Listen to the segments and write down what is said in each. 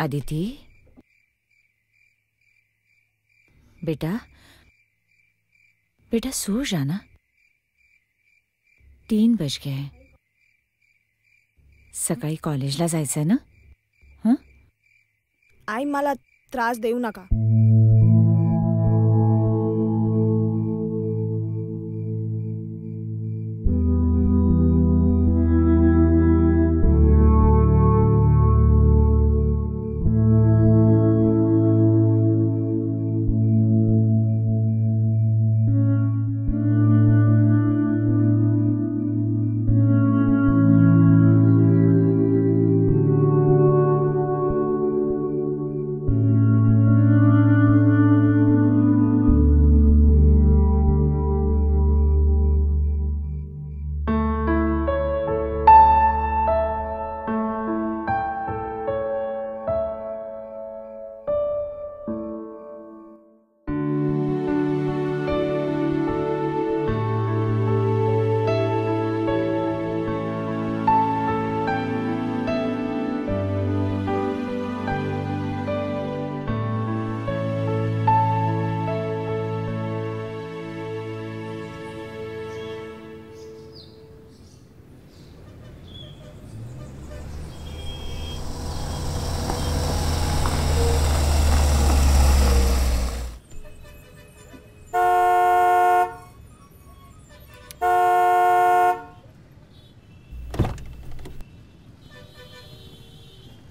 अदिति बेटा बेटा सो जाना। तीन बज गए सकाळी कॉलेजला जायचंय ना? आई, मला त्रास देऊ नका.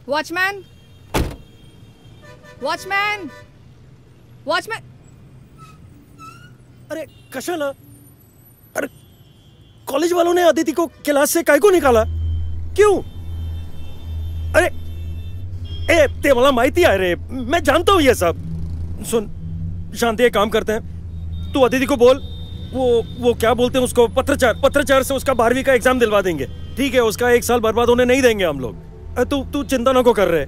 वॉचमैन वॉचमैन वॉचमैन अरे, कशाला? अरे कॉलेज वालों ने अदिति को क्लास से काय को निकाला? क्यों? अरे, ए, ते मला माहिती आहे रे, मैं जानता हूँ ये सब। सुन, शांति एक काम करते हैं। तू अदिति को बोल, वो वो क्या बोलते हैं उसको? पत्रचार पत्रचार से उसका बारहवीं का एग्ज़ाम दिलवा देंगे। ठीक है, उसका एक साल बर्बाद होने नहीं देंगे हम लोग। तू तू चिंता ना को कर रहे?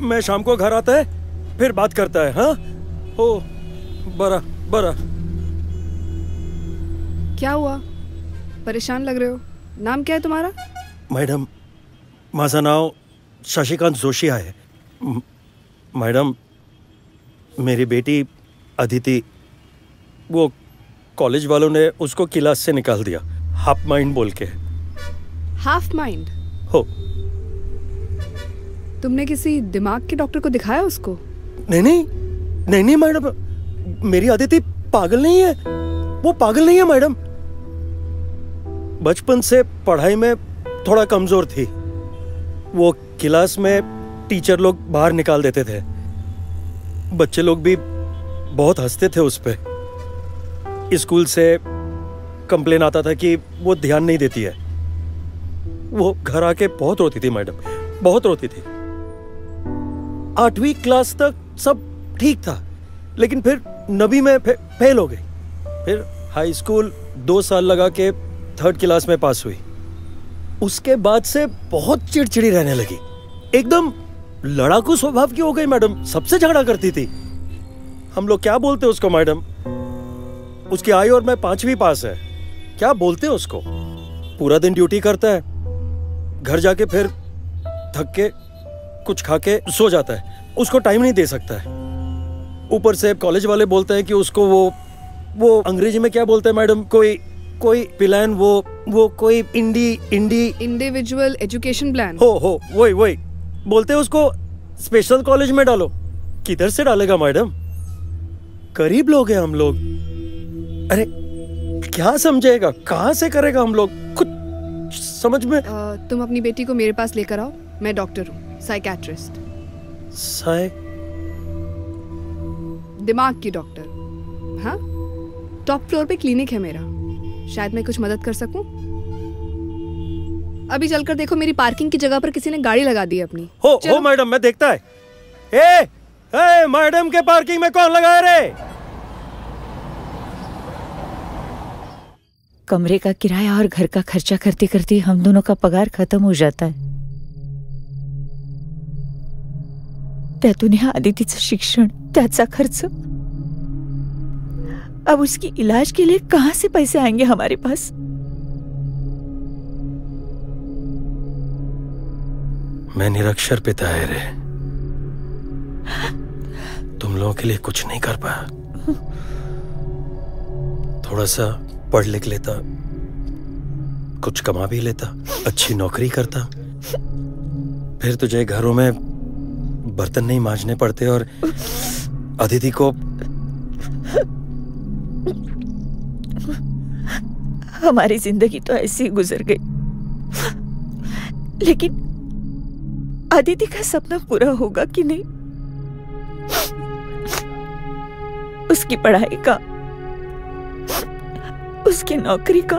मैं शाम को घर आता है फिर बात करता है हाँ? ओ बरा बरा। क्या हुआ? परेशान लग रहे हो? नाम क्या है तुम्हारा? मैडम माझं नाव शशिकांत जोशी आहे। म- मैडम मेरी बेटी अदिति वो कॉलेज वालों ने उसको क्लास से निकाल दिया। हाफ़ माइंड बोल के। Half mind? हो। तुमने किसी दिमाग के डॉक्टर को दिखाया उसको? नहीं नहीं नहीं नहीं, मैडम। मेरी अदिति पागल नहीं है। वो पागल नहीं है, मैडम। बचपन से पढ़ाई में थोड़ा कमज़ोर थी। वो क्लास में टीचर लोग बाहर निकाल देते थे। बच्चे लोग भी बहुत हँसते थे उस पर स्कूल से कंप्लेन आता था कि वो ध्यान नहीं देती है। वो घर आके बहुत रोती थी, मैडम। बहुत रोती थी। आठवीं क्लास तक सब ठीक था लेकिन फिर नबी में फे, फेल हो गई। फिर हाई स्कूल दो साल लगा के थर्ड क्लास में पास हुई। उसके बाद से बहुत चिड़चिड़ी रहने लगी। एकदम लड़ाकू स्वभाव की हो गई मैडम सबसे झगड़ा करती थी। हम लोग क्या बोलते उसको मैडम? उसकी आई और मैं पांचवी पास है। क्या बोलते उसको? पूरा दिन ड्यूटी करता है। घर जाके फिर थक के कुछ खा के सो जाता है। उसको टाइम नहीं दे सकता है। ऊपर से कॉलेज वाले बोलते हैं कि उसको वो वो अंग्रेज़ी में क्या बोलते हैं मैडम? कोई कोई प्लान वो वो कोई indi indi individual education plan हो हो वही वही। बोलते हैं उसको स्पेशल कॉलेज में डालो। किधर से डालेगा मैडम? गरीब लोग हैं हम लोग। अरे क्या समझेगा? कहाँ से करेगा हम लोग? कुछ समझ में आ, तुम अपनी बेटी को मेरे पास लेकर आओ। मैं डॉक्टर हूँ साइकेट्रिस्ट साय दिमाग की डॉक्टर। हाँ? टॉप फ्लोर पे क्लिनिक है मेरा। शायद मैं कुछ मदद कर सकूँ? अभी चलकर देखो मेरी पार्किंग की जगह पर किसी ने गाड़ी लगा दी है अपनी। हो हो मैडम मैं देखता है। ए, ए मैडम के पार्किंग में कौन लगाया रे? कमरे का किराया और घर का खर्चा करते करते हम दोनों का पगार खत्म हो जाता आहे त्यातून ह्या आदितीचं शिक्षण, त्याचा खर्च. अब उसकी इलाज के लिए कहाँ से पैसे आएँगे हमारे पास? मैं निरक्षर पिता है रे। तुम लोगों के लिए कुछ नहीं कर पाया थोड़ा सा पढ़ लिख लेता। कुछ कमा भी लेता। अच्छी नौकरी करता। फिर तुझे घरों में बर्तन नहीं मांजने पड़ते और अदिति को हमारी ज़िंदगी तो ऐसी गुजर गई। लेकिन अदिति का सपना पूरा होगा कि नहीं? उसकी पढ़ाई का, उसकी नौकरी का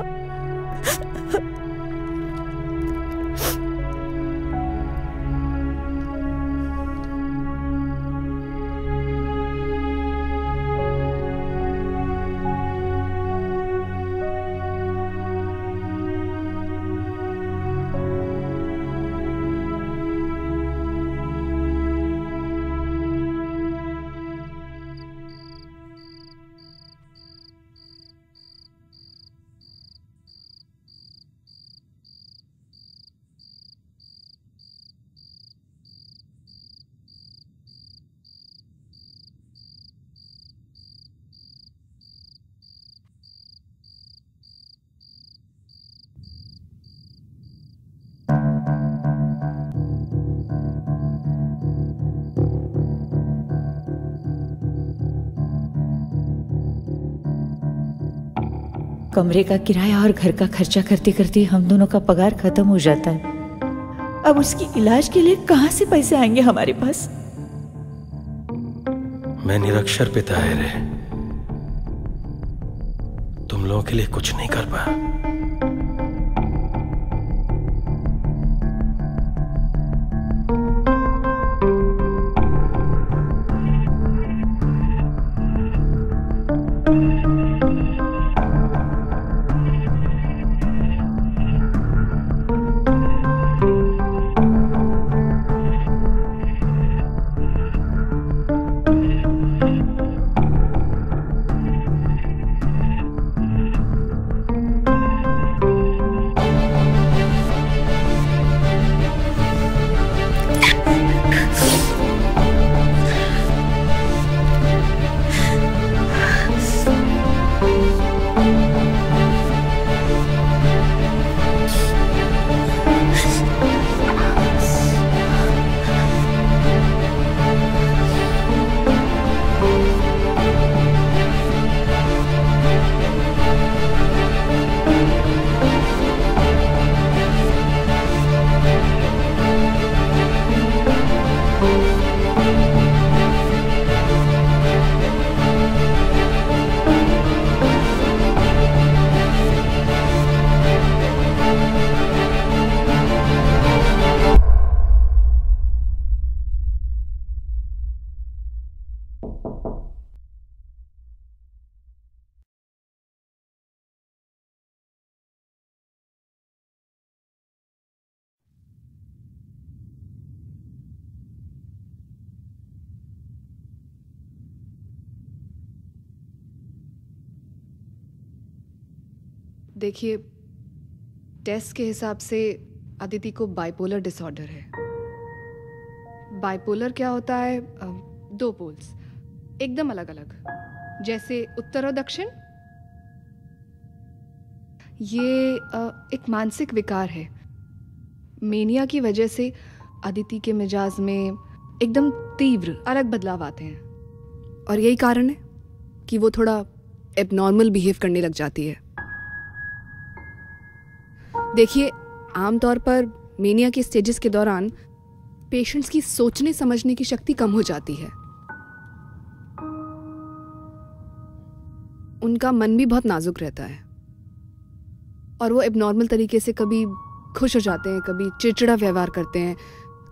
कमरे का किराया और घर का खर्चा करते करते हम दोनों का पगार खत्म हो जाता है। अब उसकी इलाज के लिए कहाँ से पैसे आएँगे हमारे पास? मैं निरक्षर पिता है रे। तुम लोगों के लिए कुछ नहीं कर पाया। देखिए, टेस्ट के हिसाब से अदिति को बाइपोलर डिसऑर्डर है। बाइपोलर क्या होता है? दो पोल्स एकदम अलग अलग जैसे उत्तर और दक्षिण। ये एक मानसिक विकार है। मेनिया की वजह से अदिति के मिजाज में एकदम तीव्र, अलग बदलाव आते हैं। और यही कारण है कि वो थोड़ा एबनॉर्मल बिहेव करने लग जाती है। देखिए, आमतौर पर मेनिया के स्टेजेस के दौरान पेशेंट्स की सोचने, समझने की शक्ति कम हो जाती है। उनका मन भी बहुत नाजुक रहता है। और वो एबनॉर्मल तरीके से कभी खुश हो जाते हैं, कभी चिड़चिड़ा व्यवहार करते हैं,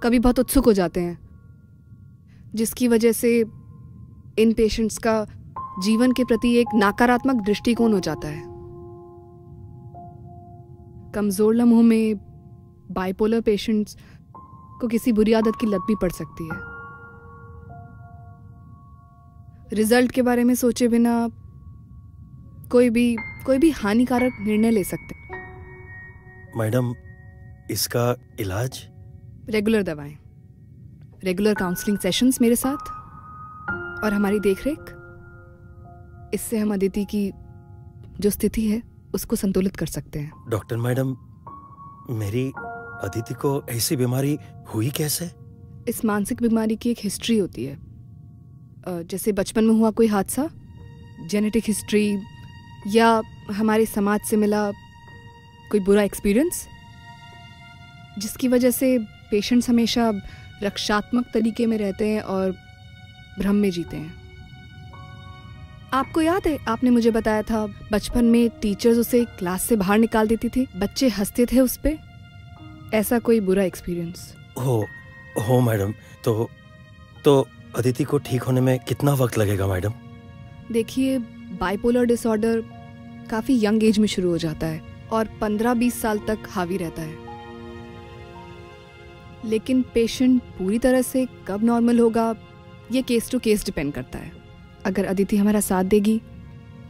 कभी बहुत उत्सुक हो जाते हैं, जिसकी वजह से इन पेशेंट्स का जीवन के प्रति एक नकारात्मक दृष्टिकोण हो जाता है। कमज़ोर लम्हों में बाइपोलर पेशेंट्स को किसी बुरी आदत की लत भी पड़ सकती है। रिज़ल्ट के बारे में सोचे बिना कोई भी कोई भी हानिकारक निर्णय ले सकते। मैडम इसका इलाज? रेगुलर दवाएँ। रेगुलर काउंसलिंग सेशंस मेरे साथ। और हमारी देखरेख। इससे हम अदिति की जो स्थिति है उसको संतुलित कर सकते हैं। डॉक्टर मैडम मेरी अदिति को ऐसी बीमारी हुई कैसे? इस मानसिक बीमारी की एक हिस्ट्री होती है। जैसे बचपन में हुआ कोई हादसा जेनेटिक हिस्ट्री या हमारे समाज से मिला कोई बुरा एक्सपीरियंस जिसकी वजह से पेशेंट्स हमेशा रक्षात्मक तरीके में रहते हैं और भ्रम में जीते हैं। आपको याद है आपने मुझे बताया था बचपन में टीचर्स उसे क्लास से बाहर निकाल देती थी। बच्चे हँसते थे उस पर ऐसा कोई बुरा एक्सपीरियंस हो हो मैडम। तो तो अदिति को ठीक होने में कितना वक्त लगेगा मैडम? देखिए बाइपोलर डिसऑर्डर काफ़ी यंग एज में शुरू हो जाता है और 15-20 साल तक हावी रहता है। लेकिन पेशेंट पूरी तरह से कब नॉर्मल होगा ये केस टू केस डिपेंड करता है। अगर अदिति हमारा साथ देगी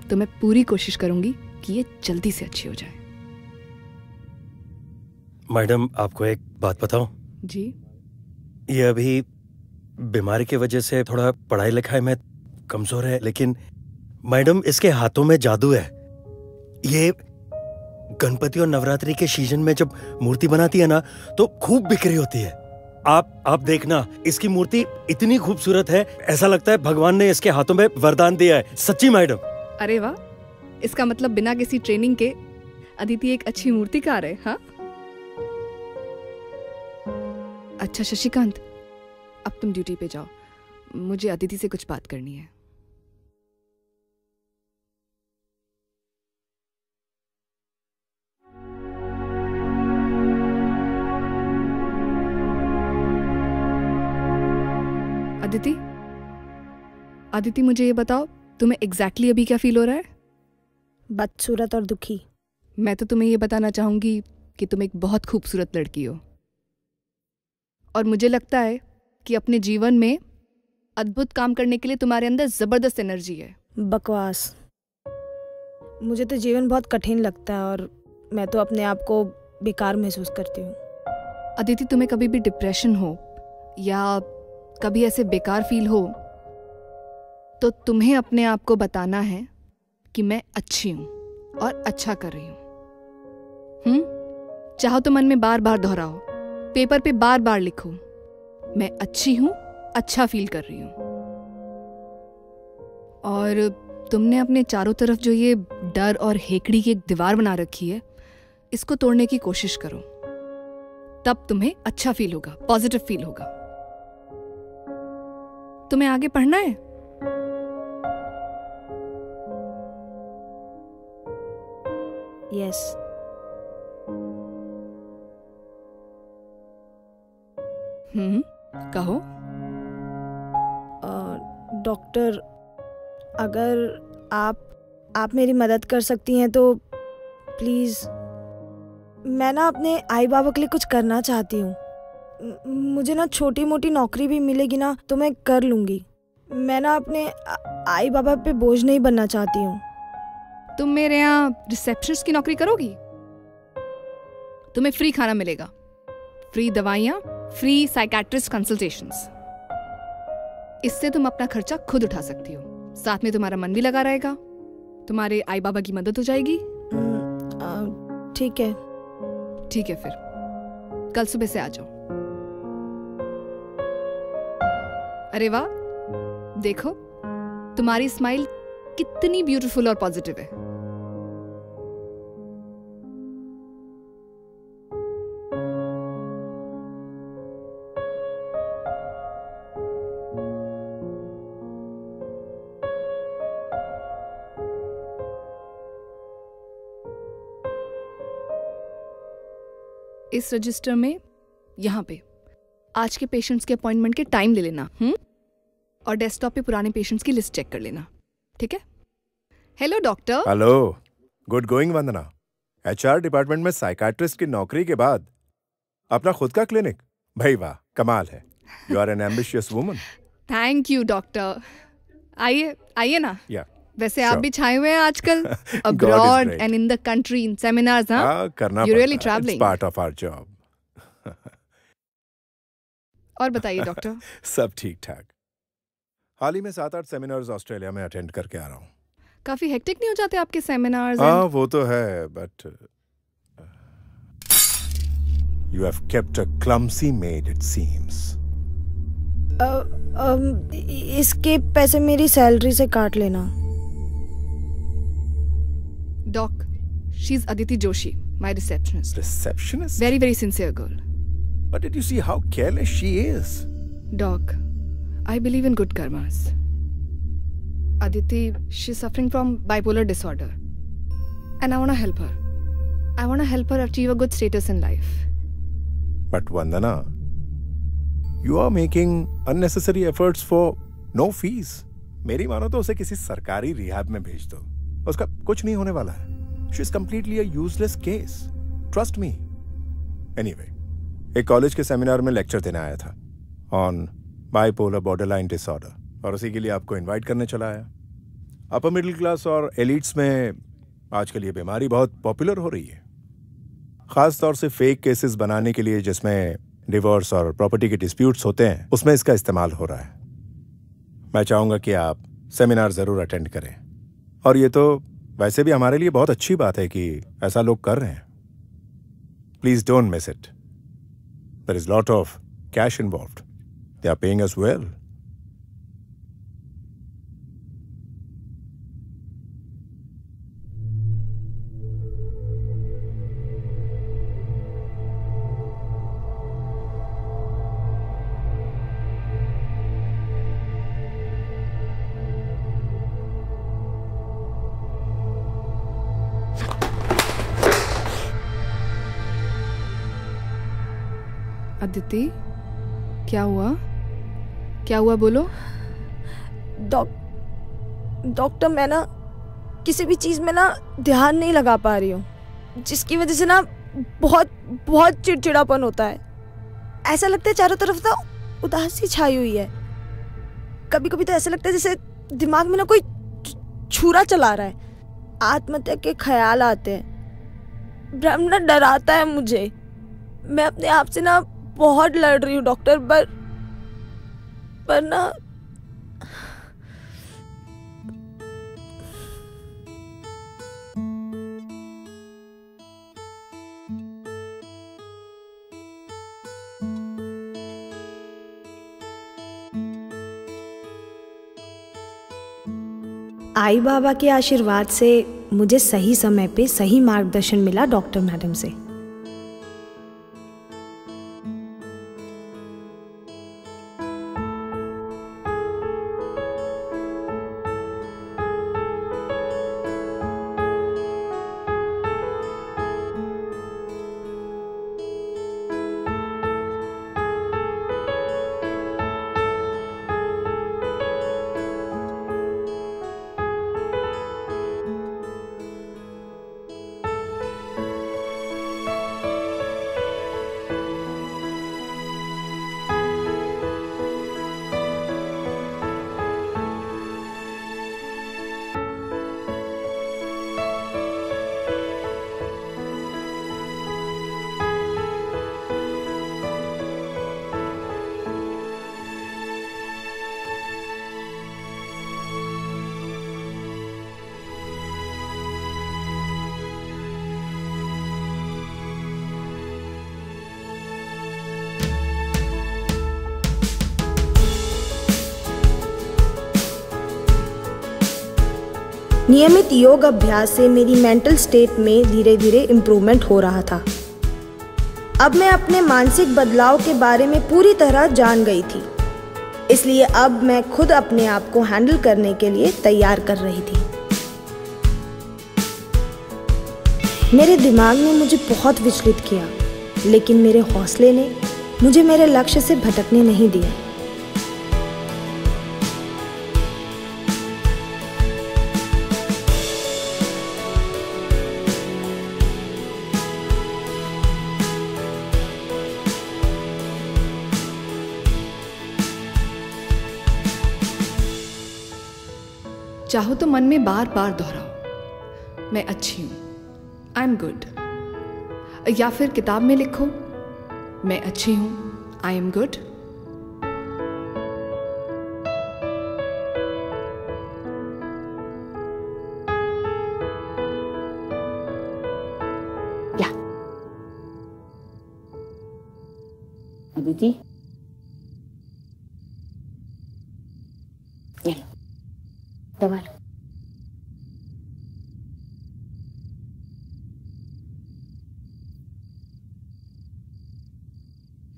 तो मैं पूरी कोशिश करूँगी कि ये जल्दी से अच्छी हो जाए। मैडम आपको एक बात बताऊँ? जी। ये अभी बीमारी की वजह से थोड़ा पढ़ाई लिखाई में कमज़ोर है लेकिन मैडम इसके हाथों में जादू है। ये गणपति और नवरात्रि के सीज़न में जब मूर्ति बनाती है ना तो खूब बिक्री होती है। आप आप देखना, इसकी मूर्ति इतनी खूबसूरत है, ऐसा लगता है भगवान ने इसके हाथों में वरदान दिया है। सच्ची, मैडम? अरे वाह, इसका मतलब बिना किसी ट्रेनिंग के अदिति एक अच्छी मूर्तिकार है हाँ? अच्छा शशिकांत, अब तुम ड्यूटी पे जाओ। मुझे अदिति से कुछ बात करनी है। अदिति अदिति मुझे ये बताओ तुम्हें एग्जैक्टली exactly अभी क्या फील हो रहा है? बदसूरत और दुखी। मैं तो तुम्हें ये बताना चाहूँगी कि तुम एक बहुत खूबसूरत लड़की हो। और मुझे लगता है कि अपने जीवन में अद्भुत काम करने के लिए तुम्हारे अंदर ज़बरदस्त एनर्जी है। बकवास। मुझे तो जीवन बहुत कठिन लगता है और मैं तो अपने आप को बेकार महसूस करती हूँ। अदिति तुम्हें कभी भी डिप्रेशन हो या कभी ऐसे बेकार फील हो तो तुम्हें अपने आप को बताना है कि मैं अच्छी हूँ और अच्छा कर रही हूँ। हम्म चाहो तो मन में बार बार दोहराओ, पेपर पे बार बार लिखो, मैं अच्छी हूँ अच्छा फील कर रही हूँ। और तुमने अपने चारों तरफ़ जो ये डर और हेकड़ी की एक दीवार बना रखी है, इसको तोड़ने की कोशिश करो। तब तुम्हें अच्छा फील होगा, पॉजिटिव फील होगा। तुम्हें आगे पढ़ना है? यस हम्म कहो। डॉक्टर अगर आप आप मेरी मदद कर सकती हैं तो प्लीज़ मैं ना अपने आई बाबा के लिए कुछ करना चाहती हूँ। मुझे ना छोटी मोटी नौकरी भी मिलेगी ना तो मैं कर लूँगी। मैं ना अपने आई बाबा पे बोझ नहीं बनना चाहती हूँ। तुम मेरे यहाँ रिसेप्शनिस्ट की नौकरी करोगी? तुम्हें फ्री खाना मिलेगा। फ्री दवाइयाँ फ्री साइकेट्रिस्ट कंसल्टेशंस इससे तुम अपना खर्चा खुद उठा सकती हो। साथ में तुम्हारा मन भी लगा रहेगा। तुम्हारे आई बाबा की मदद हो जाएगी। हम्म, ठीक है। ठीक है फिर। कल सुबह से आ जाओ। अरे वाह, देखो, तुम्हारी स्माइल कितनी ब्यूटीफुल और पॉजिटिव है। इस रजिस्टर में यहाँ पे। आज के पेशेंट्स के अपॉइंटमेंट के टाइम ले लेना हम्म? और डेस्कटॉप पे पुराने पेशेंट्स की लिस्ट चेक कर लेना। ठीक है? Hello doctor hello good going Vandana HR department में साइकाट्रिस्ट की नौकरी के बाद अपना खुद का क्लिनिक भाई वाह कमाल है। You are an ambitious woman thank you doctor आइए आइए ना। या वैसे आप भी छाए हुए हैं आजकल। Abroad and in the country in seminars हाँ? करना पड़ता है. Traveling. Part of our job और बताइए डॉक्टर सब ठीक ठाक हाल ही में सात आठ सेमिनार्स ऑस्ट्रेलिया में अटेंड करके आ रहा हूँ। काफ़ी हेक्टिक नहीं हो जाते आपके सेमिनार्स हाँ वो तो है but you have kept a clumsy maid it seems इसके पैसे मेरी सैलरी से काट लेना। Doc she is Aditi Joshi my receptionist receptionist very very sincere girl But did you see how careless she is? Doc, I believe in good karmas Aditi she suffering from bipolar disorder and I want help her I want help her achieve a good status in life but Vandana you are making unnecessary efforts for no fees मेरी मानो तो उसे किसी सरकारी rehab में भेज दो। उसका कुछ नहीं होने वाला है। She is completely a useless case trust me anyway एक कॉलेज के सेमिनार में लेक्चर देने आया था। ऑन बाइपोलर बॉर्डरलाइन डिसऑर्डर और उसी के लिए आपको इनवाइट करने चला आया अपर मिडिल क्लास और एलिट्स में आजकल ये बीमारी बहुत पॉपुलर हो रही है। खास तौर से फेक केसेस बनाने के लिए जिसमें डिवोर्स और प्रॉपर्टी के डिस्प्यूट्स होते हैं, उसमें इसका इस्तेमाल हो रहा है। मैं चाहूँगा कि आप सेमिनार ज़रूर अटेंड करें। और ये तो वैसे भी हमारे लिए बहुत अच्छी बात है कि ऐसा लोग कर रहे हैं। Please don't miss it there is lot of cash involved. They are paying us well. Aditi क्या हुआ क्या हुआ बोलो? डॉक डॉक्टर मैं ना किसी भी चीज़ में ना ध्यान नहीं लगा पा रही हूँ, जिसकी वजह से ना बहुत बहुत चिड़चिड़ापन होता है। ऐसा लगता है चारों तरफ़ ना उदासी छाई हुई है। कभी कभी तो ऐसा लगता है जैसे दिमाग में ना कोई छुरा चला रहा है। आत्महत्या के ख्याल आते हैं। भ्रम ना डराता है मुझे। मैं अपने आप से ना बहुत लड़ रही हूँ डॉक्टर पर पर ना आई बाबा के आशीर्वाद से मुझे सही समय पे सही मार्गदर्शन मिला डॉक्टर मैडम से। नियमित योग अभ्यास से मेरी मेंटल स्टेट में धीरे धीरे इम्प्रूवमेंट हो रहा था। अब मैं अपने मानसिक बदलाव के बारे में पूरी तरह जान गई थी। इसलिए अब मैं खुद अपने आप को हैंडल करने के लिए तैयार कर रही थी। मेरे दिमाग ने मुझे बहुत विचलित किया, लेकिन मेरे हौसले ने मुझे मेरे लक्ष्य से भटकने नहीं दिया। चाहो तो मन में बार बार दोहराओ। मैं अच्छी हूँ। आई एम गुड या फिर किताब में लिखो, मैं अच्छी हूँ। आई एम गुड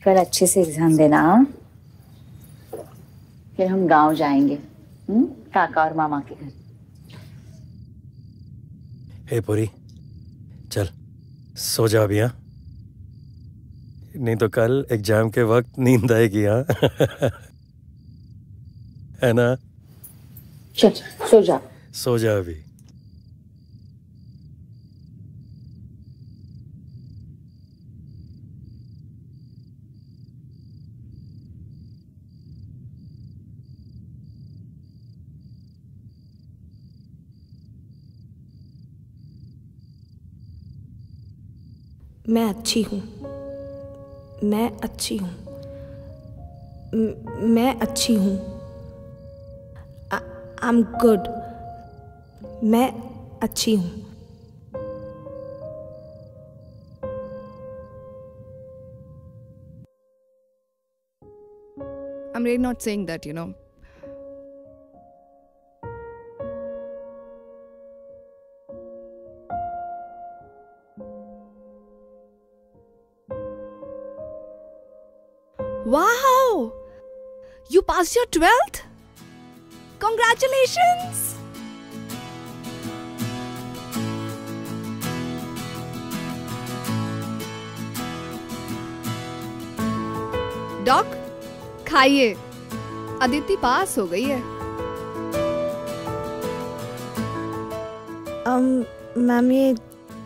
कल अच्छे से एग्ज़ाम देना। हाँ? फिर हम गाँव जाएँगे। हम्म? काका और मामा के घर। हे पुरी चल सो जा अभी हाँ? नहीं तो कल एग्ज़ाम के वक्त नींद आएगी हाँ? है ना? चल सो जा। सो जा अभी। मैं अच्छी हूँ मैं अच्छी हूँ मैं अच्छी हूँ आई एम गुड मैं अच्छी हूँ I'm really not saying that, you know. Wow! You passed your 12th? Congratulations! Doc खाइए अदिति पास हो गई है um, मैम ये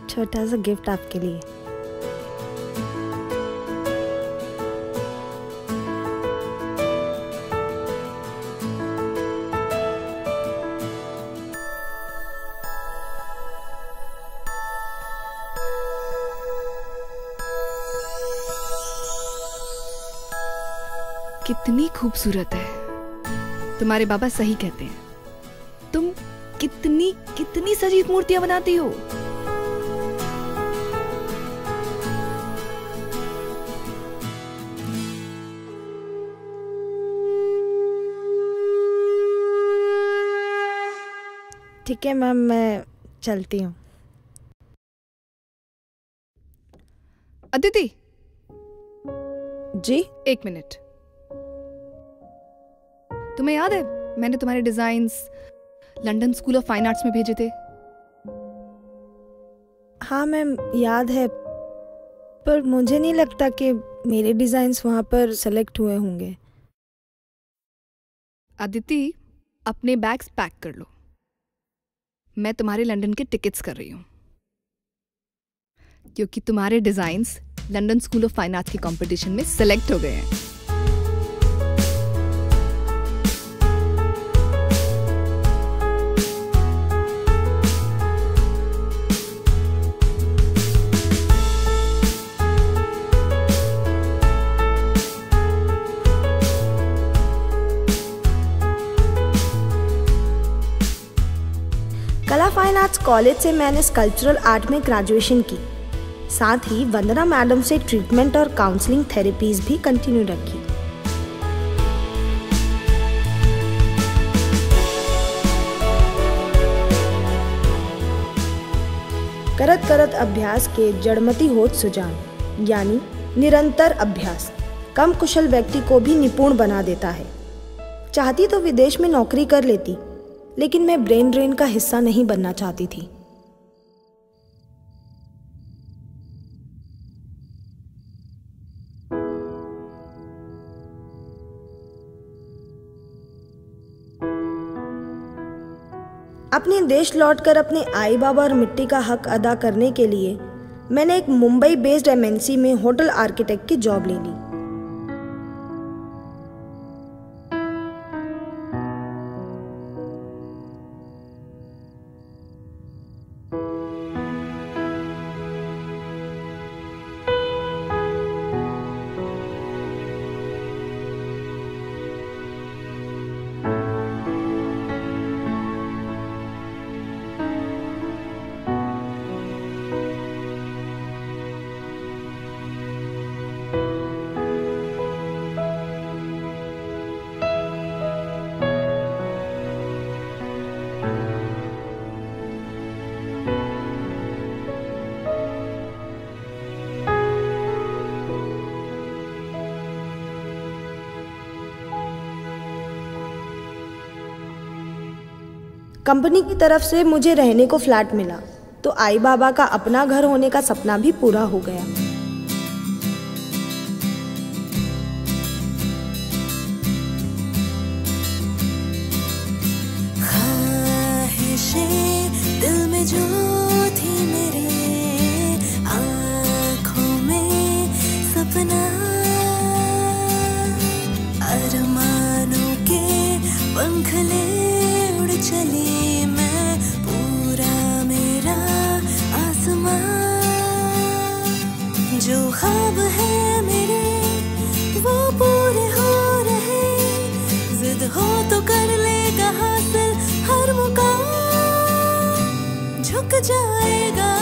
छोटा सा गिफ्ट आपके लिए खूबसूरत है। तुम्हारे बाबा सही कहते हैं। तुम कितनी कितनी सजीव मूर्तियाँ बनाती हो। ठीक है मैम मैं चलती हूँ। अदिति! जी? एक मिनट। तुम्हें याद है? मैंने तुम्हारे designs London school of fine arts में भेजे थे। हाँ मैम याद है। पर मुझे नहीं लगता कि मेरे डिज़ाइंस वहाँ पर सेलेक्ट हुए होंगे। अदिति अपने बैग्स पैक कर लो। मैं तुम्हारे लंदन के टिकट्स कर रही हूँ। क्योंकि तुम्हारे designs London school of fine arts के कंपटीशन में सेलेक्ट हो गए हैं। आर्ट्स कॉलेज से मैंने स्कल्पचरल आर्ट में ग्रेजुएशन की। साथ ही वंदना मैडम से ट्रीटमेंट और काउंसलिंग थेरेपीज भी कंटिन्यू रखी। करत करत अभ्यास के जड़मती होत सुजान, यानी निरंतर अभ्यास। कम कुशल व्यक्ति को भी निपुण बना देता है। चाहती तो विदेश में नौकरी कर लेती लेकिन मैं ब्रेन ड्रेन का हिस्सा नहीं बनना चाहती थी। अपने देश लौटकर अपने आई बाबा और मिट्टी का हक अदा करने के लिए मैंने एक मुंबई बेस्ड एमएनसी में होटल आर्किटेक्ट की जॉब ले ली। कंपनी की तरफ़ से मुझे रहने को फ्लैट मिला तो आई बाबा का अपना घर होने का सपना भी पूरा हो गया। झुक जाएगा।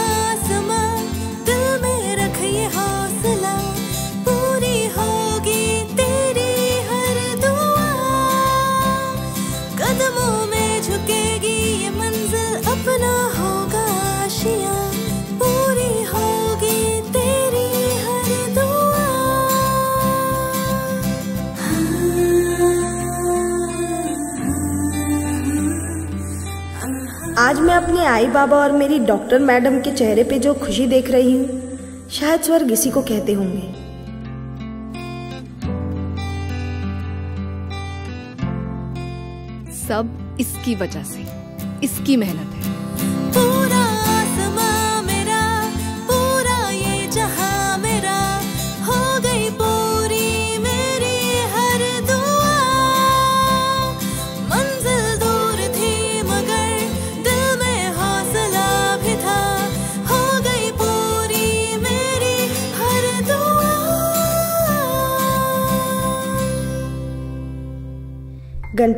अपने आई बाबा और मेरी डॉक्टर मैडम के चेहरे पे जो खुशी देख रही हूँ, शायद स्वर्ग इसी को कहते होंगे। सब इसकी वजह से, इसकी मेहनत है।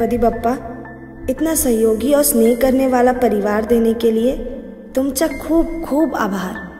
गणपति बप्पा, इतना सहयोगी और स्नेह करने वाला परिवार देने के लिए तुमचा खूब खूब आभार।